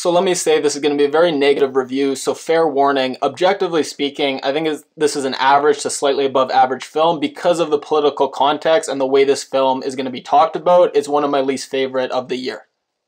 So let me say this is going to be a very negative review, so fair warning. Objectively speaking, I think this is an average to slightly above average film because of the political context and the way this film is going to be talked about. It's one of my least favorite of the year.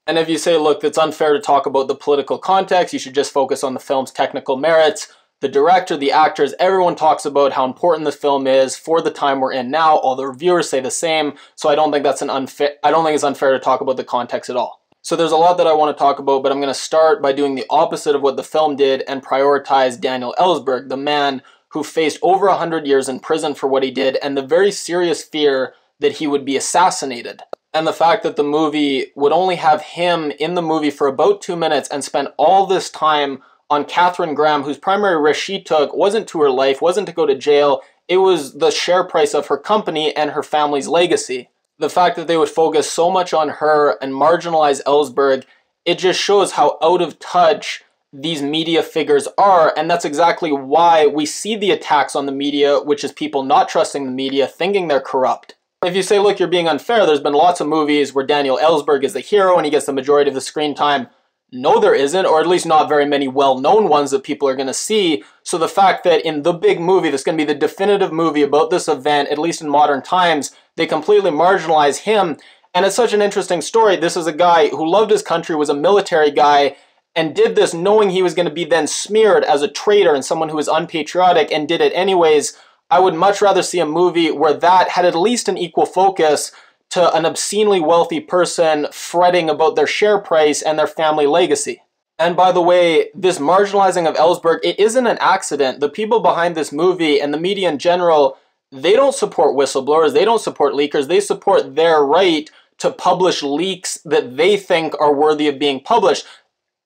And if you say, look, it's unfair to talk about the political context, you should just focus on the film's technical merits. The director, the actors, everyone talks about how important this film is for the time we're in now. All the reviewers say the same, so I don't think that's an unfair. I don't think it's unfair to talk about the context at all. So there's a lot that I want to talk about, but I'm going to start by doing the opposite of what the film did and prioritize Daniel Ellsberg, the man who faced over 100 years in prison for what he did and the very serious fear that he would be assassinated. And the fact that the movie would only have him in the movie for about two minutes and spent all this time on Katharine Graham, whose primary risk she took wasn't to her life, wasn't to go to jail, it was the share price of her company and her family's legacy the fact that they would focus so much on her and marginalize Ellsberg, it just shows how out of touch these media figures are, and that's exactly why we see the attacks on the media, which is people not trusting the media, thinking they're corrupt. If you say, look, you're being unfair, there's been lots of movies where Daniel Ellsberg is the hero and he gets the majority of the screen time. No, there isn't, or at least not very many well-known ones that people are going to see. So the fact that in the big movie, that's going to be the definitive movie about this event, at least in modern times, they completely marginalize him. And it's such an interesting story. This is a guy who loved his country, was a military guy, and did this knowing he was going to be then smeared as a traitor and someone who was unpatriotic and did it anyways. I would much rather see a movie where that had at least an equal focus to an obscenely wealthy person fretting about their share price and their family legacy. And by the way, this marginalizing of Ellsberg, it isn't an accident. The people behind this movie and the media in general, they don't support whistleblowers, they don't support leakers, they support their right to publish leaks that they think are worthy of being published.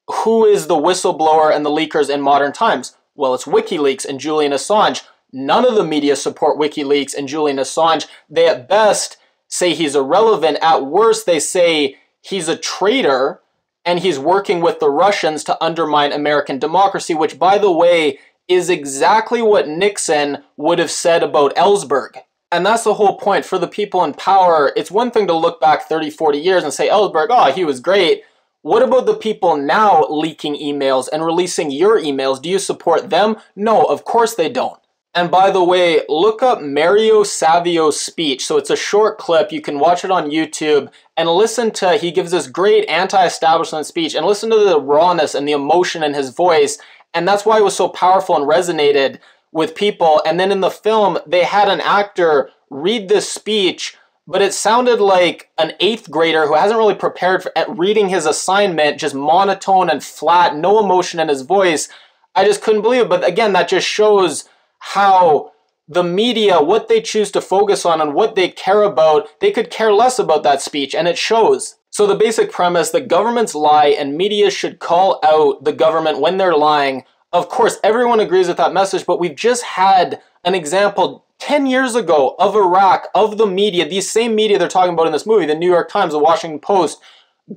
Who is the whistleblower and the leakers in modern times? Well, it's WikiLeaks and Julian Assange. None of the media support WikiLeaks and Julian Assange. They at best say he's irrelevant. At worst, they say he's a traitor and he's working with the Russians to undermine American democracy, which, by the way, is exactly what Nixon would have said about Ellsberg. And that's the whole point. For the people in power, it's one thing to look back 30, 40 years and say, Ellsberg, oh, he was great. What about the people now leaking emails and releasing your emails? Do you support them? No, of course they don't. And by the way, look up Mario Savio's speech. So it's a short clip. You can watch it on YouTube and listen to, he gives this great anti-establishment speech and listen to the rawness and the emotion in his voice. And that's why it was so powerful and resonated with people. And then in the film, they had an actor read this speech, but it sounded like an eighth grader who hasn't really prepared for reading his assignment, just monotone and flat, no emotion in his voice. I just couldn't believe it. But again, that just shows how the media, what they choose to focus on and what they care about, they could care less about that speech, and it shows. So the basic premise, that governments lie and media should call out the government when they're lying. Of course, everyone agrees with that message, but we've just had an example 10 years ago of Iraq, of the media, these same media they're talking about in this movie, the New York Times, the Washington Post,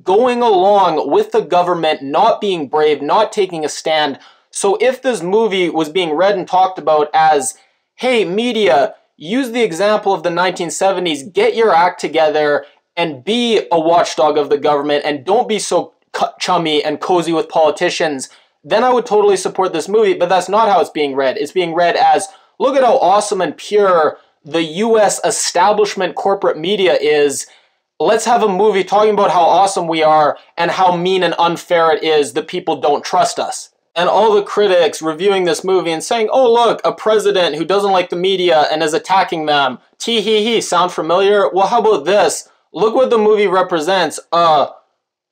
going along with the government, not being brave, not taking a stand, so if this movie was being read and talked about as, hey, media, use the example of the 1970s, get your act together and be a watchdog of the government and don't be so chummy and cozy with politicians, then I would totally support this movie, but that's not how it's being read. It's being read as, look at how awesome and pure the US establishment corporate media is. Let's have a movie talking about how awesome we are and how mean and unfair it is that people don't trust us and all the critics reviewing this movie and saying, oh, look, a president who doesn't like the media and is attacking them. Tee hee hee, sound familiar? Well, how about this? Look what the movie represents. A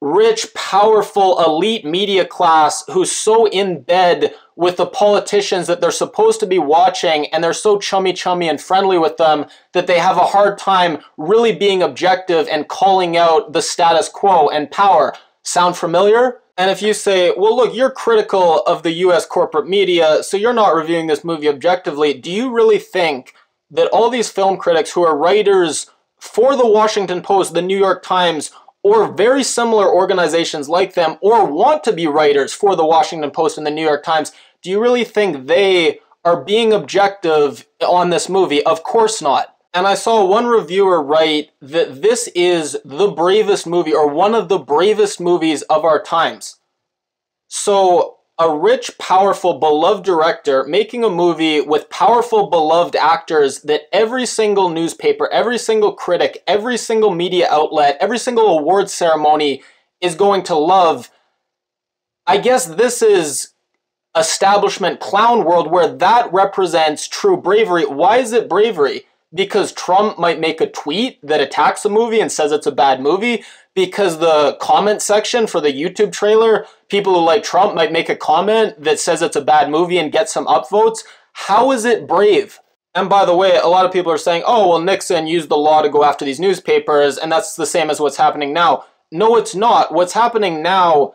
rich, powerful, elite media class who's so in bed with the politicians that they're supposed to be watching and they're so chummy chummy and friendly with them that they have a hard time really being objective and calling out the status quo and power. Sound familiar? And if you say, well, look, you're critical of the US corporate media, so you're not reviewing this movie objectively, do you really think that all these film critics who are writers for the Washington Post, the New York Times, or very similar organizations like them, or want to be writers for the Washington Post and the New York Times, do you really think they are being objective on this movie? Of course not. And I saw one reviewer write that this is the bravest movie or one of the bravest movies of our times. So, a rich, powerful, beloved director making a movie with powerful, beloved actors that every single newspaper, every single critic, every single media outlet, every single award ceremony is going to love. I guess this is establishment clown world where that represents true bravery. Why is it bravery? Because Trump might make a tweet that attacks the movie and says it's a bad movie. Because the comment section for the YouTube trailer, people who like Trump might make a comment that says it's a bad movie and get some upvotes. How is it brave? And by the way, a lot of people are saying, oh, well, Nixon used the law to go after these newspapers, and that's the same as what's happening now. No, it's not. What's happening now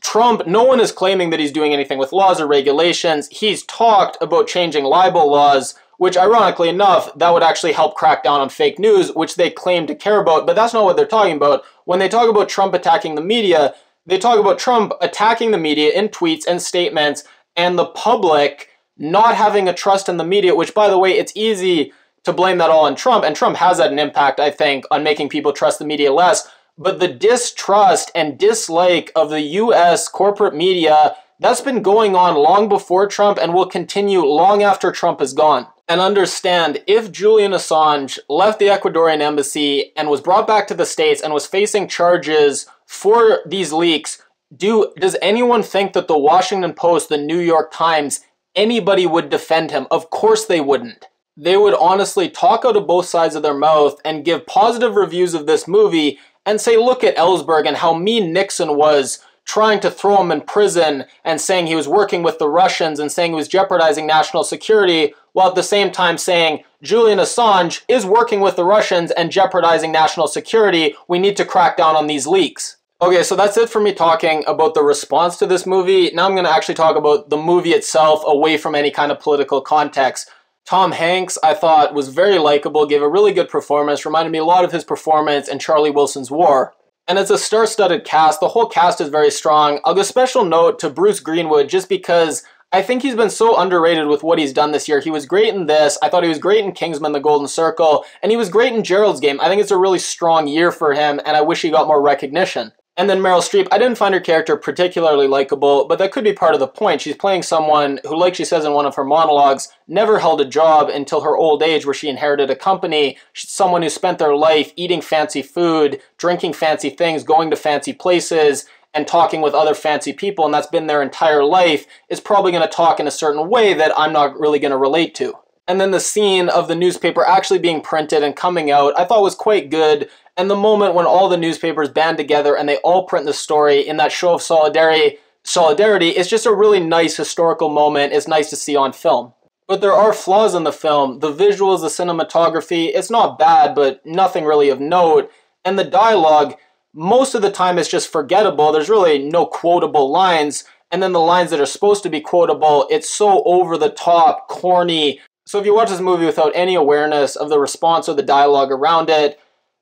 Trump, no one is claiming that he's doing anything with laws or regulations. He's talked about changing libel laws, which ironically enough, that would actually help crack down on fake news, which they claim to care about, but that's not what they're talking about. When they talk about Trump attacking the media, they talk about Trump attacking the media in tweets and statements and the public not having a trust in the media, which by the way, it's easy to blame that all on Trump, and Trump has had an impact, I think, on making people trust the media less but the distrust and dislike of the US corporate media that's been going on long before Trump and will continue long after Trump is gone. And understand, if Julian Assange left the Ecuadorian embassy and was brought back to the States and was facing charges for these leaks, do does anyone think that the Washington Post, the New York Times, anybody would defend him? Of course they wouldn't. They would honestly talk out of both sides of their mouth and give positive reviews of this movie and say, look at Ellsberg and how mean Nixon was trying to throw him in prison and saying he was working with the Russians and saying he was jeopardizing national security, while at the same time saying Julian Assange is working with the Russians and jeopardizing national security. We need to crack down on these leaks. Okay, so that's it for me talking about the response to this movie. Now I'm going to actually talk about the movie itself away from any kind of political context. Tom Hanks, I thought, was very likable, gave a really good performance, reminded me a lot of his performance in Charlie Wilson's War. And it's a star-studded cast. The whole cast is very strong. I'll give special note to Bruce Greenwood just because I think he's been so underrated with what he's done this year. He was great in this. I thought he was great in Kingsman The Golden Circle. And he was great in Gerald's Game. I think it's a really strong year for him, and I wish he got more recognition. And then Meryl Streep, I didn't find her character particularly likable, but that could be part of the point. She's playing someone who, like she says in one of her monologues, never held a job until her old age where she inherited a company. Someone who spent their life eating fancy food, drinking fancy things, going to fancy places, and talking with other fancy people, and that's been their entire life, is probably going to talk in a certain way that I'm not really going to relate to. And then the scene of the newspaper actually being printed and coming out, I thought was quite good and the moment when all the newspapers band together and they all print the story in that show of solidarity, solidarity, it's just a really nice historical moment. It's nice to see on film. But there are flaws in the film. The visuals, the cinematography, it's not bad, but nothing really of note. And the dialogue, most of the time is just forgettable. There's really no quotable lines. And then the lines that are supposed to be quotable, it's so over the top, corny. So if you watch this movie without any awareness of the response or the dialogue around it,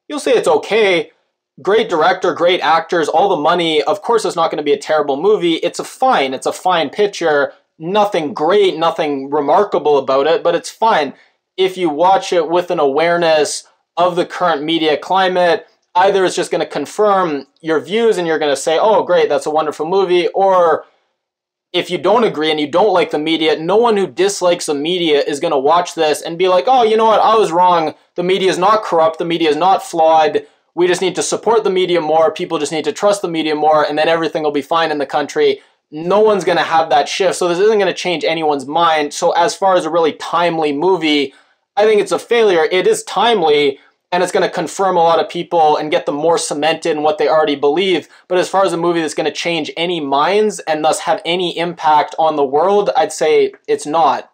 you'll say it's okay. Great director, great actors, all the money. Of course, it's not going to be a terrible movie. It's a fine. It's a fine picture. Nothing great, nothing remarkable about it, but it's fine. If you watch it with an awareness of the current media climate, either it's just going to confirm your views and you're going to say, oh, great, that's a wonderful movie, or if you don't agree and you don't like the media, no one who dislikes the media is going to watch this and be like, oh, you know what, I was wrong. The media is not corrupt. The media is not flawed. We just need to support the media more. People just need to trust the media more, and then everything will be fine in the country. No one's going to have that shift. So this isn't going to change anyone's mind. So as far as a really timely movie, I think it's a failure. It is timely, and it's going to confirm a lot of people and get them more cemented in what they already believe. But as far as a movie that's going to change any minds and thus have any impact on the world, I'd say it's not.